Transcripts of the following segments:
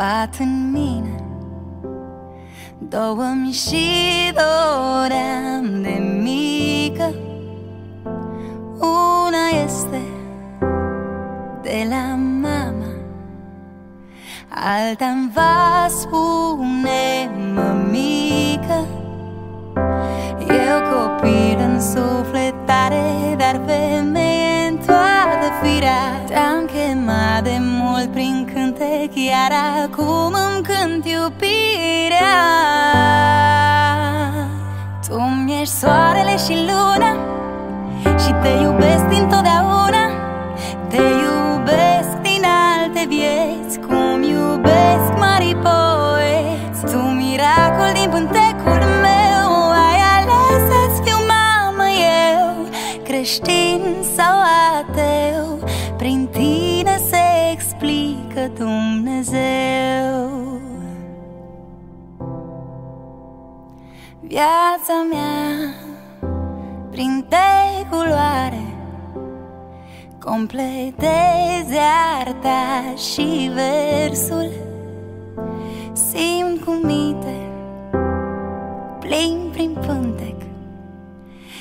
bat în mine. Două-mi și doream de mică. Una este de la mama Alta-mi va spune mămică chemat de mult prin cântec Iar acum îmi cânt iubirea. Tu mi-ești soarele și luna Și te iubesc dintotdeauna. Te iubesc din alte vieți Cum iubesc mari poeți. Tu miracol din pântecul meu Ai ales să-ți fiu mamă eu Creștin sau ateu. Prin tine se explică Dumnezeu Viața mea prinde culoare Completezi arta și versul Simt cu minte Plin prin pântec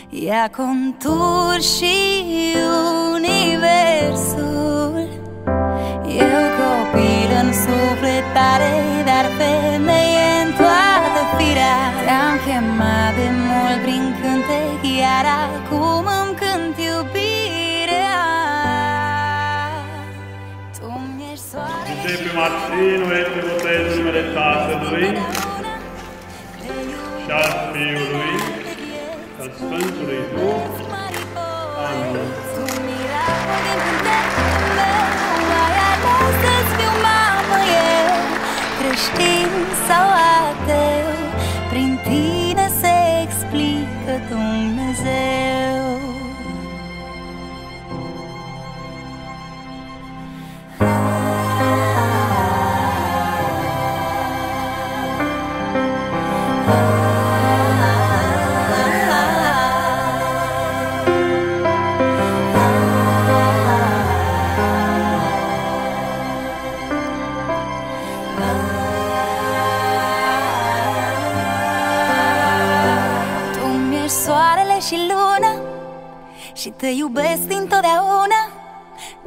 Ia contur și universul Duce pe Martinul, este botez în numele Tatălui și al Fiului și al Sfântului Duh. Amin. Tu miracol din cântecul meu Ai ales să-ți fiu mamă eu Creștin sau ateu Prin tine se explică Dumnezeu Și te iubesc dintotdeauna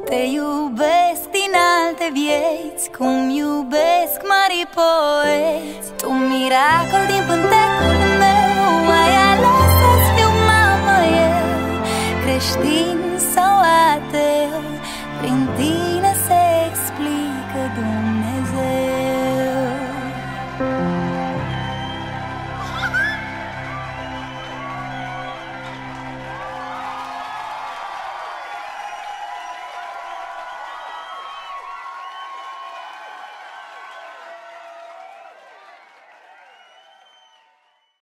Te iubesc din alte vieți Cum iubesc mari poeți. Tu miracol din pântecul meu Ai ales să-ți fiu mamă eu Creștin